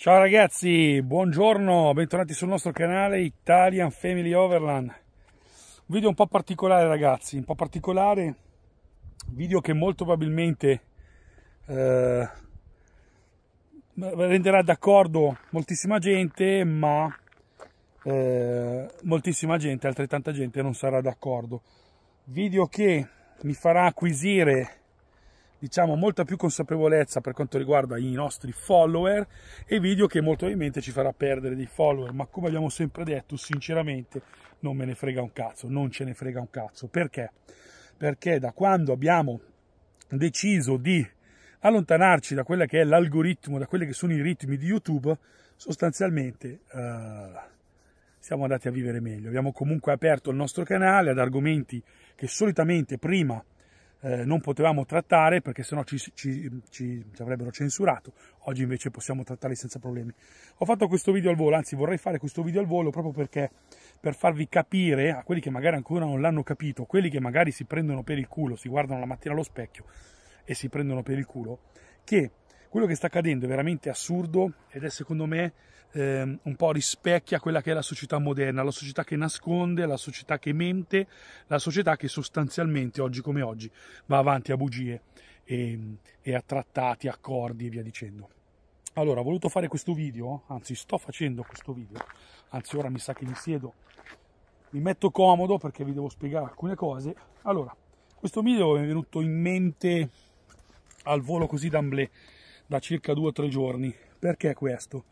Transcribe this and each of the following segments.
Ciao ragazzi, buongiorno, bentornati sul nostro canale Italian Family Overland. Un video un po' particolare ragazzi, un po' particolare, video che molto probabilmente eh, renderà d'accordo moltissima gente, ma eh, moltissima gente, altrettanta gente non sarà d'accordo. Video che mi farà acquisire diciamo molta più consapevolezza per quanto riguarda i nostri follower e video che molto probabilmente ci farà perdere dei follower. Ma come abbiamo sempre detto sinceramente non me ne frega un cazzo non ce ne frega un cazzo. Perché? Perché da quando abbiamo deciso di allontanarci da quello che è l'algoritmo da quelli che sono i ritmi di youtube sostanzialmente uh, siamo andati a vivere meglio. Abbiamo comunque aperto il nostro canale ad argomenti che solitamente prima eh, non potevamo trattare perché sennò ci, ci, ci, ci, avrebbero censurato. Oggi invece possiamo trattarli senza problemi. Ho fatto questo video al volo, anzi vorrei fare questo video al volo proprio perché per farvi capire a quelli che magari ancora non l'hanno capito, quelli che magari si prendono per il culo, si guardano la mattina allo specchio e si prendono per il culo, che quello che sta accadendo è veramente assurdo ed è secondo me eh, un po' rispecchia quella che è la società moderna, la società che nasconde, la società che mente, la società che sostanzialmente oggi come oggi va avanti a bugie e, e a trattati, accordi e via dicendo. Allora, ho voluto fare questo video, anzi sto facendo questo video, anzi ora mi sa che mi siedo, mi metto comodo perché vi devo spiegare alcune cose. Allora, questo video mi è venuto in mente al volo così d'amblè da circa due o tre giorni. Perché questo?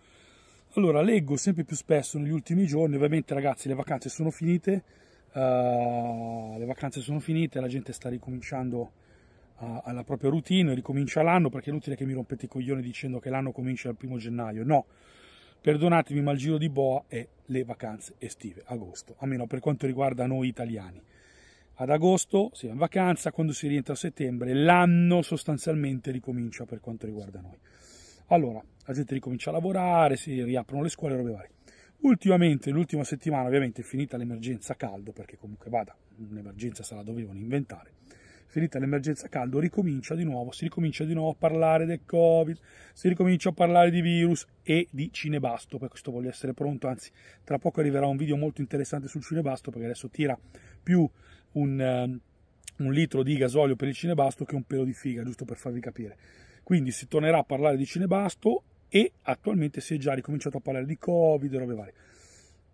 Allora, leggo sempre più spesso negli ultimi giorni, ovviamente ragazzi le vacanze sono finite, uh, le vacanze sono finite, la gente sta ricominciando uh, alla propria routine, ricomincia l'anno, perché è inutile che mi rompete i coglioni dicendo che l'anno comincia il primo gennaio, no, perdonatemi ma il giro di boa è le vacanze estive, agosto, almeno per quanto riguarda noi italiani. Ad agosto si va in vacanza, quando si rientra a settembre l'anno sostanzialmente ricomincia per quanto riguarda noi. Allora, la gente ricomincia a lavorare, si riaprono le scuole, robe varie. Ultimamente, l'ultima settimana, ovviamente, è finita l'emergenza caldo, perché comunque vada, un'emergenza se la dovevano inventare. Finita l'emergenza caldo, ricomincia di nuovo, si ricomincia di nuovo a parlare del Covid, si ricomincia a parlare di virus e di cinebasto, per questo voglio essere pronto, anzi, tra poco arriverà un video molto interessante sul cinebasto, perché adesso tira più un, um, un litro di gasolio per il cinebasto che un pelo di figa, giusto per farvi capire. Quindi si tornerà a parlare di cinebasto e attualmente si è già ricominciato a parlare di Covid e robe varie.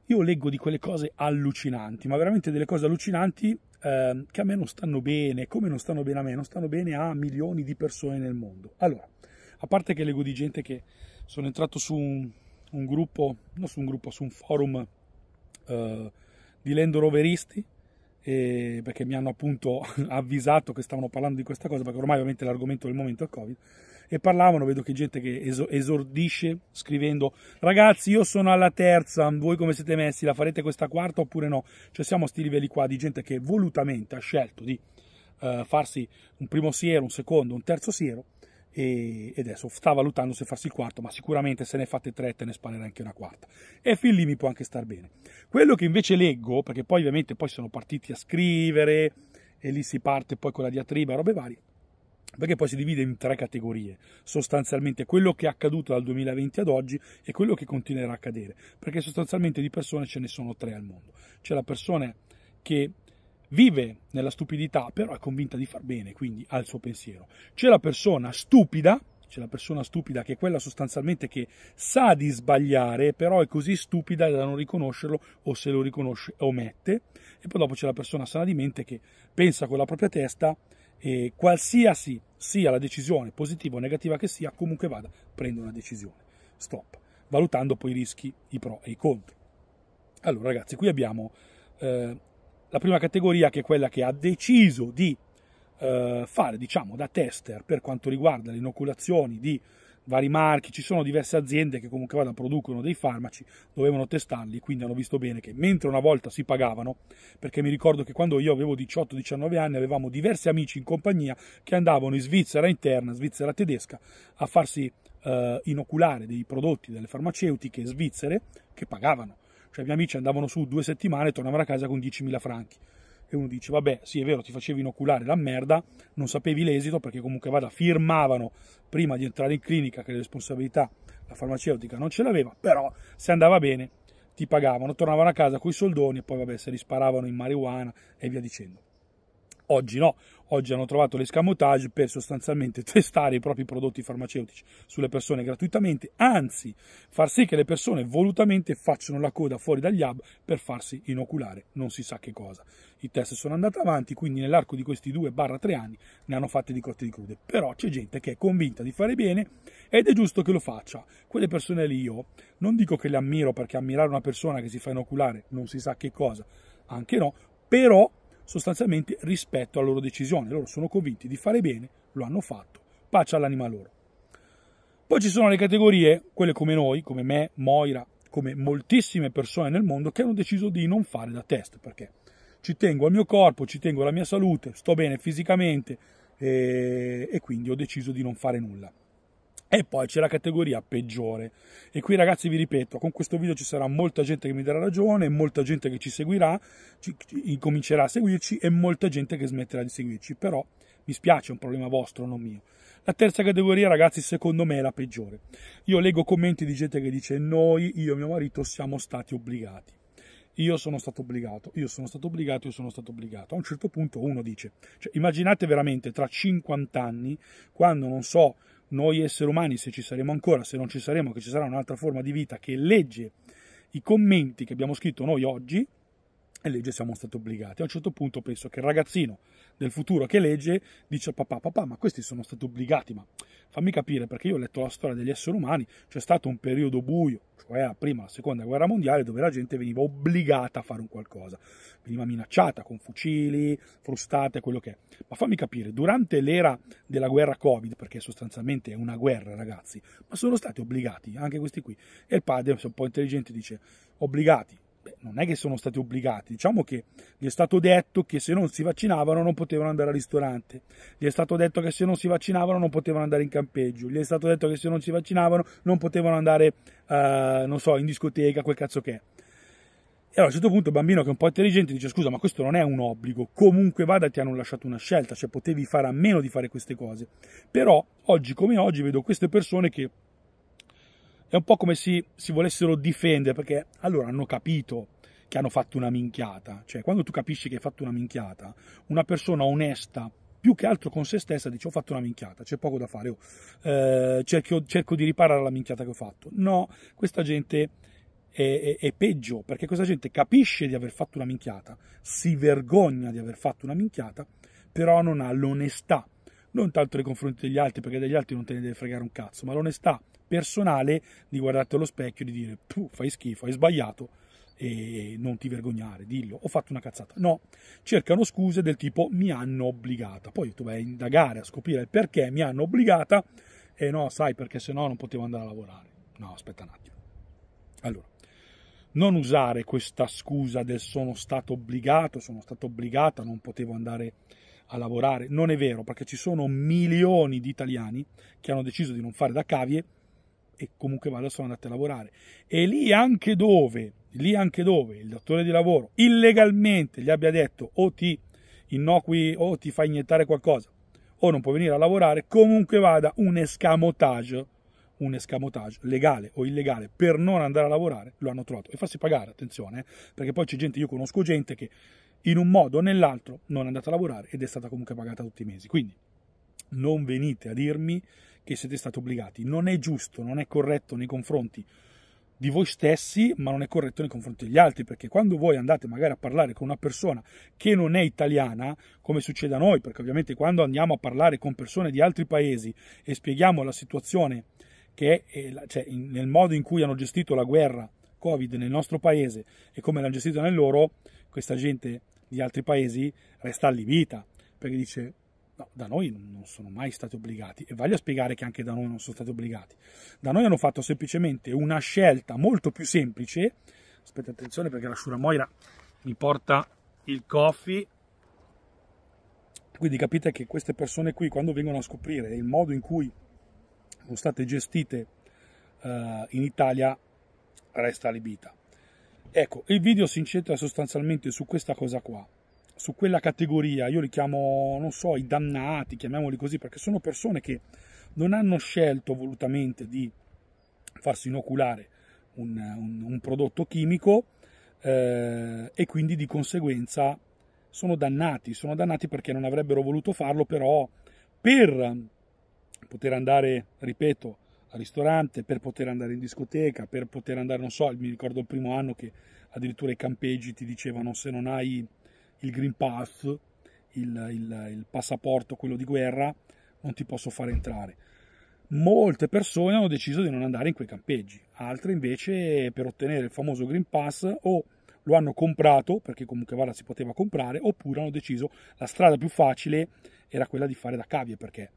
Io leggo di quelle cose allucinanti, ma veramente delle cose allucinanti eh, che a me non stanno bene, come non stanno bene a me, non stanno bene a milioni di persone nel mondo. Allora, a parte che leggo di gente che sono entrato su un, un gruppo, non su un gruppo, su un forum eh, di Land Roveristi, eh, perché mi hanno appunto avvisato che stavano parlando di questa cosa, perché ormai ovviamente l'argomento del momento è il Covid e parlavano, vedo che gente che esordisce scrivendo ragazzi io sono alla terza, voi come siete messi, la farete questa quarta oppure no? Cioè siamo a sti livelli qua di gente che volutamente ha scelto di uh, farsi un primo siero, un secondo, un terzo siero e, e, adesso sta valutando se farsi il quarto, ma sicuramente se ne fate tre te ne spanerà anche una quarta. E fin lì mi può anche star bene. Quello che invece leggo, perché poi ovviamente poi sono partiti a scrivere e lì si parte poi con la diatriba, robe varie, perché poi si divide in tre categorie, sostanzialmente quello che è accaduto dal 2020 ad oggi e quello che continuerà a accadere, perché sostanzialmente di persone ce ne sono tre al mondo. C'è la persona che vive nella stupidità, però è convinta di far bene, quindi ha il suo pensiero. C'è la persona stupida, c'è la persona stupida che è quella sostanzialmente che sa di sbagliare, però è così stupida da non riconoscerlo o se lo riconosce omette, e poi dopo c'è la persona sana di mente che pensa con la propria testa e qualsiasi sia la decisione, positiva o negativa che sia, comunque vada, prende una decisione. Stop. Valutando poi i rischi, i pro e i contro. Allora ragazzi, qui abbiamo eh, la prima categoria che è quella che ha deciso di eh, fare, diciamo, da tester per quanto riguarda le inoculazioni di vari marchi, ci sono diverse aziende che comunque vada, producono dei farmaci, dovevano testarli, quindi hanno visto bene che mentre una volta si pagavano, perché mi ricordo che quando io avevo 18-19 anni avevamo diversi amici in compagnia che andavano in Svizzera interna, Svizzera tedesca, a farsi eh, inoculare dei prodotti delle farmaceutiche svizzere che pagavano. Cioè i miei amici andavano su due settimane e tornavano a casa con 10.000 franchi e uno dice vabbè sì è vero ti facevi inoculare la merda non sapevi l'esito perché comunque vada firmavano prima di entrare in clinica che le responsabilità la farmaceutica non ce l'aveva, però se andava bene ti pagavano, tornavano a casa con i soldoni e poi vabbè se risparavano in marijuana e via dicendo. Oggi no, oggi hanno trovato l'escamotage per sostanzialmente testare i propri prodotti farmaceutici sulle persone gratuitamente, anzi far sì che le persone volutamente facciano la coda fuori dagli hub per farsi inoculare non si sa che cosa. I test sono andati avanti, quindi nell'arco di questi 2-3 anni ne hanno fatte di cotte di crude, però c'è gente che è convinta di fare bene ed è giusto che lo faccia. Quelle persone lì io non dico che le ammiro perché ammirare una persona che si fa inoculare non si sa che cosa, anche no, però sostanzialmente rispetto alla loro decisione. Loro sono convinti di fare bene, lo hanno fatto, pace all'anima loro. Poi ci sono le categorie, quelle come noi, come me, Moira, come moltissime persone nel mondo che hanno deciso di non fare da test perché ci tengo al mio corpo, ci tengo alla mia salute, sto bene fisicamente e, e quindi ho deciso di non fare nulla. E poi c'è la categoria peggiore. E qui ragazzi vi ripeto, con questo video ci sarà molta gente che mi darà ragione, molta gente che ci seguirà, ci, ci, comincerà a seguirci e molta gente che smetterà di seguirci. Però mi spiace, è un problema vostro, non mio. La terza categoria, ragazzi, secondo me è la peggiore. Io leggo commenti di gente che dice noi, io e mio marito, siamo stati obbligati. Io sono stato obbligato, io sono stato obbligato, io sono stato obbligato. A un certo punto uno dice, cioè, immaginate veramente tra 50 anni, quando non so noi esseri umani, se ci saremo ancora, se non ci saremo, che ci sarà un'altra forma di vita che legge i commenti che abbiamo scritto noi oggi, e legge siamo stati obbligati. A un certo punto penso che il ragazzino del futuro che legge dice al papà, papà, ma questi sono stati obbligati, ma fammi capire perché io ho letto la storia degli esseri umani, c'è stato un periodo buio, cioè la prima la seconda guerra mondiale, dove la gente veniva obbligata a fare un qualcosa, veniva minacciata con fucili, frustate, quello che è. Ma fammi capire, durante l'era della guerra Covid, perché sostanzialmente è una guerra ragazzi, ma sono stati obbligati anche questi qui. E il padre, un po' intelligente, dice, obbligati, non è che sono stati obbligati, diciamo che gli è stato detto che se non si vaccinavano non potevano andare al ristorante, gli è stato detto che se non si vaccinavano non potevano andare in campeggio, gli è stato detto che se non si vaccinavano non potevano andare, uh, non so, in discoteca, quel cazzo che è. E allora a un certo punto il bambino che è un po' intelligente dice scusa ma questo non è un obbligo, comunque vada ti hanno lasciato una scelta, cioè potevi fare a meno di fare queste cose. Però oggi come oggi vedo queste persone che è un po' come se si volessero difendere, perché allora hanno capito che hanno fatto una minchiata. Cioè, quando tu capisci che hai fatto una minchiata, una persona onesta, più che altro con se stessa, dice ho fatto una minchiata, c'è poco da fare, oh, eh, cerco, cerco, di riparare la minchiata che ho fatto. No, questa gente è, è, è, peggio, perché questa gente capisce di aver fatto una minchiata, si vergogna di aver fatto una minchiata, però non ha l'onestà, non tanto nei confronti degli altri, perché degli altri non te ne deve fregare un cazzo, ma l'onestà personale di guardarti allo specchio e di dire fai schifo, hai sbagliato e non ti vergognare, dillo, ho fatto una cazzata. No, cercano scuse del tipo mi hanno obbligata. Poi tu vai a indagare, a scoprire il perché mi hanno obbligata e no, sai perché se no non potevo andare a lavorare. No, aspetta un attimo. Allora, non usare questa scusa del sono stato obbligato, sono stato obbligata, non potevo andare a lavorare. Non è vero, perché ci sono milioni di italiani che hanno deciso di non fare da cavie e comunque vada sono andati a lavorare. E lì anche dove, lì anche dove il datore di lavoro illegalmente gli abbia detto o ti innocui o ti fa iniettare qualcosa o non può venire a lavorare, comunque vada un escamotage, un escamotage legale o illegale per non andare a lavorare, lo hanno trovato e farsi pagare, attenzione, eh, perché poi c'è gente, io conosco gente che in un modo o nell'altro non è andata a lavorare ed è stata comunque pagata tutti i mesi. Quindi non venite a dirmi che siete stati obbligati. Non è giusto, non è corretto nei confronti di voi stessi, ma non è corretto nei confronti degli altri, perché quando voi andate magari a parlare con una persona che non è italiana, come succede a noi, perché ovviamente quando andiamo a parlare con persone di altri paesi e spieghiamo la situazione che è, cioè, nel modo in cui hanno gestito la guerra Covid nel nostro paese e come l'hanno gestita nel loro, questa gente di altri paesi resta allibita, perché dice No, da noi non sono mai stati obbligati e voglio spiegare che anche da noi non sono stati obbligati. Da noi hanno fatto semplicemente una scelta molto più semplice. Aspetta attenzione perché la Shura Moira mi porta il coffee. Quindi capite che queste persone qui quando vengono a scoprire il modo in cui sono state gestite uh, in Italia resta alibita. Ecco, il video si incentra sostanzialmente su questa cosa qua su quella categoria, io li chiamo, non so, i dannati, chiamiamoli così, perché sono persone che non hanno scelto volutamente di farsi inoculare un, un, un prodotto chimico eh, e quindi di conseguenza sono dannati, sono dannati perché non avrebbero voluto farlo, però per poter andare, ripeto, al ristorante, per poter andare in discoteca, per poter andare, non so, mi ricordo il primo anno che addirittura i campeggi ti dicevano se non hai il Green Pass, il, il, il passaporto, quello di guerra, non ti posso fare entrare. Molte persone hanno deciso di non andare in quei campeggi, altre invece per ottenere il famoso Green Pass o lo hanno comprato perché comunque vada si poteva comprare oppure hanno deciso la strada più facile era quella di fare da cavie perché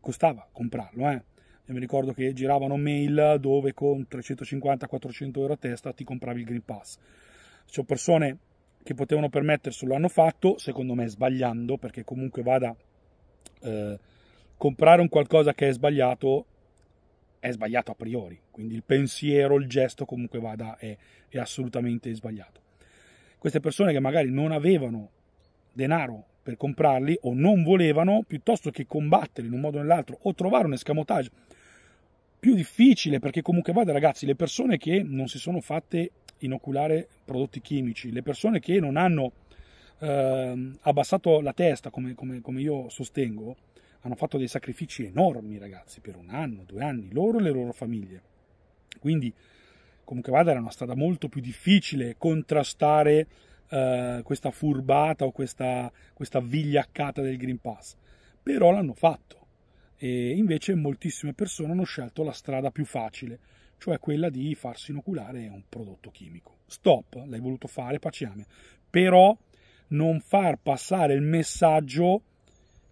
costava comprarlo eh. Io mi ricordo che giravano mail dove con 350-400 euro a testa ti compravi il Green Pass. C'ho persone che potevano permetterselo, hanno fatto, secondo me sbagliando, perché comunque vada eh, comprare un qualcosa che è sbagliato è sbagliato a priori, quindi il pensiero, il gesto comunque vada è, è assolutamente sbagliato. Queste persone che magari non avevano denaro per comprarli o non volevano, piuttosto che combatterli in un modo o nell'altro o trovare un escamotage più difficile, perché comunque vada ragazzi, le persone che non si sono fatte inoculare prodotti chimici, le persone che non hanno eh, abbassato la testa, come, come, come io sostengo, hanno fatto dei sacrifici enormi, ragazzi, per un anno, due anni, loro e le loro famiglie. Quindi, comunque vada, era una strada molto più difficile contrastare eh, questa furbata o questa, questa vigliaccata del Green Pass. Però l'hanno fatto. E invece moltissime persone hanno scelto la strada più facile, cioè quella di farsi inoculare un prodotto chimico. Stop, l'hai voluto fare, paciame. Però non far passare il messaggio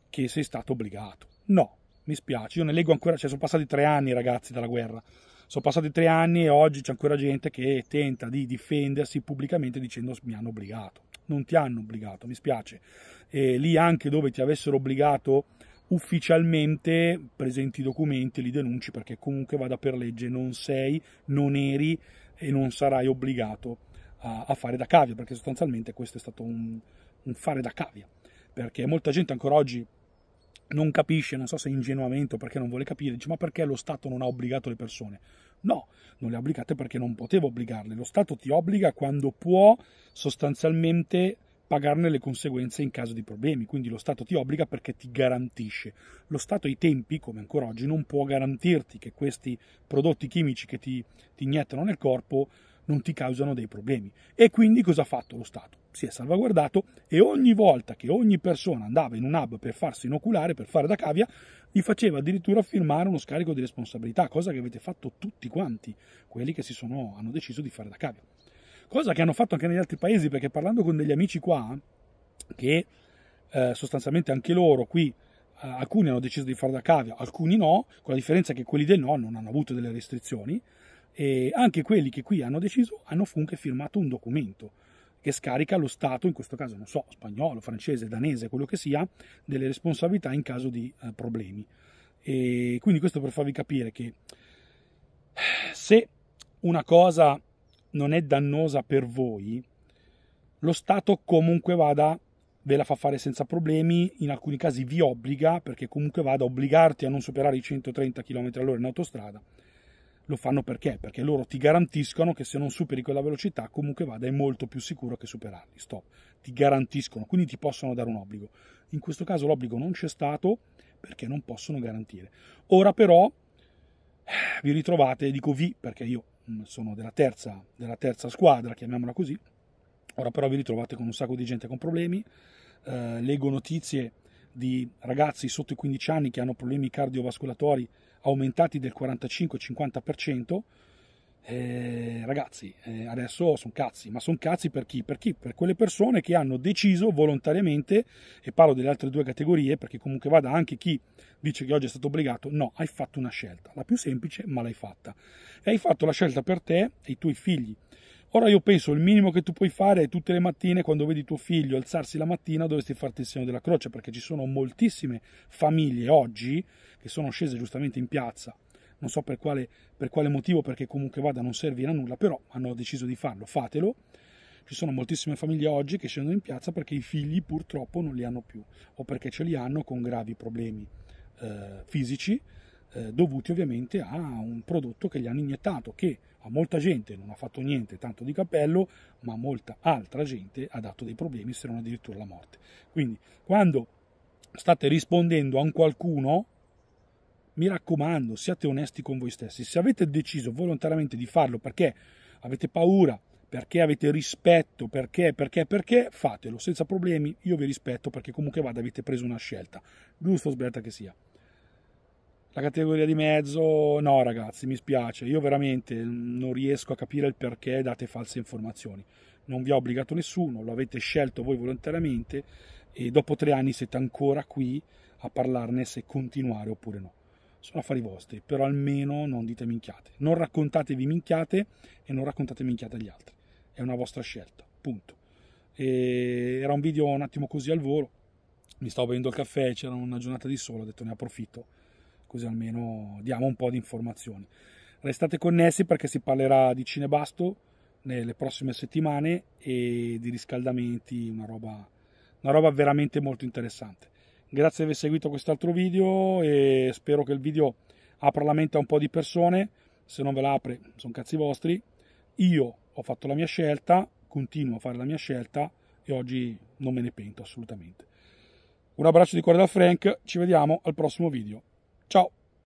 che sei stato obbligato. No, mi spiace, io ne leggo ancora, cioè sono passati tre anni ragazzi dalla guerra, sono passati tre anni e oggi c'è ancora gente che tenta di difendersi pubblicamente dicendo mi hanno obbligato. Non ti hanno obbligato, mi spiace. E lì anche dove ti avessero obbligato ufficialmente presenti i documenti, li denunci perché comunque vada per legge, non sei, non eri e non sarai obbligato a, a fare da cavia, perché sostanzialmente questo è stato un, un fare da cavia, perché molta gente ancora oggi non capisce, non so se ingenuamente o perché non vuole capire, dice ma perché lo Stato non ha obbligato le persone? No, non le ha obbligate perché non poteva obbligarle. Lo Stato ti obbliga quando può sostanzialmente pagarne le conseguenze in caso di problemi, quindi lo Stato ti obbliga perché ti garantisce. Lo Stato ai tempi, come ancora oggi, non può garantirti che questi prodotti chimici che ti, ti iniettano nel corpo non ti causano dei problemi. E quindi cosa ha fatto lo Stato? Si è salvaguardato e ogni volta che ogni persona andava in un hub per farsi inoculare, per fare da cavia, gli faceva addirittura firmare uno scarico di responsabilità, cosa che avete fatto tutti quanti, quelli che si sono, hanno deciso di fare da cavia. Cosa che hanno fatto anche negli altri paesi, perché parlando con degli amici qua, che eh, sostanzialmente anche loro qui Uh, alcuni hanno deciso di fare da cavia, alcuni no, con la differenza che quelli del no non hanno avuto delle restrizioni, e anche quelli che qui hanno deciso hanno comunque firmato un documento che scarica lo Stato, in questo caso non so, spagnolo, francese, danese, quello che sia, delle responsabilità in caso di eh, problemi. E quindi questo per farvi capire che se una cosa non è dannosa per voi, lo Stato comunque vada, ve la fa fare senza problemi, in alcuni casi vi obbliga, perché comunque vada a obbligarti a non superare i 130 km all'ora in autostrada, lo fanno perché? Perché loro ti garantiscono che se non superi quella velocità comunque vada è molto più sicuro che superarli. Stop. Ti garantiscono, quindi ti possono dare un obbligo. In questo caso l'obbligo non c'è stato perché non possono garantire. Ora però vi ritrovate, dico vi perché io sono della terza, della terza squadra, chiamiamola così, ora però vi ritrovate con un sacco di gente con problemi, eh, leggo notizie di ragazzi sotto i 15 anni che hanno problemi cardiovascolatori aumentati del 45-50%. Eh, ragazzi, eh, adesso sono cazzi, ma sono cazzi per chi? Per chi? Per quelle persone che hanno deciso volontariamente, e parlo delle altre due categorie, perché comunque vada anche chi dice che oggi è stato obbligato, no, hai fatto una scelta, la più semplice, ma l'hai fatta. E hai fatto la scelta per te e i tuoi figli. Ora io penso il minimo che tu puoi fare è tutte le mattine quando vedi tuo figlio alzarsi la mattina dovresti farti il segno della croce perché ci sono moltissime famiglie oggi che sono scese giustamente in piazza non so per quale, per quale motivo perché comunque vada non servirà a nulla però hanno deciso di farlo fatelo ci sono moltissime famiglie oggi che scendono in piazza perché i figli purtroppo non li hanno più o perché ce li hanno con gravi problemi eh, fisici eh, dovuti ovviamente a un prodotto che gli hanno iniettato, che a molta gente non ha fatto niente tanto di cappello, ma a molta altra gente ha dato dei problemi, se non addirittura la morte. Quindi quando state rispondendo a un qualcuno, mi raccomando, siate onesti con voi stessi. Se avete deciso volontariamente di farlo perché avete paura, perché avete rispetto, perché, perché, perché, fatelo senza problemi. Io vi rispetto perché comunque vada avete preso una scelta, giusto o sbagliata che sia. La categoria di mezzo, no ragazzi, mi spiace, io veramente non riesco a capire il perché date false informazioni. Non vi ha obbligato nessuno, lo avete scelto voi volontariamente e dopo tre anni siete ancora qui a parlarne se continuare oppure no. Sono affari vostri, però almeno non dite minchiate. Non raccontatevi minchiate e non raccontate minchiate agli altri. È una vostra scelta, punto. E era un video un attimo così al volo, mi stavo bevendo il caffè, c'era una giornata di sole, ho detto ne approfitto così almeno diamo un po' di informazioni. Restate connessi perché si parlerà di cinebasto nelle prossime settimane e di riscaldamenti, una roba, una roba veramente molto interessante. Grazie di aver seguito quest'altro video e spero che il video apra la mente a un po' di persone. Se non ve la apre, sono cazzi vostri. Io ho fatto la mia scelta, continuo a fare la mia scelta e oggi non me ne pento assolutamente. Un abbraccio di cuore da Frank, ci vediamo al prossimo video. Ciao!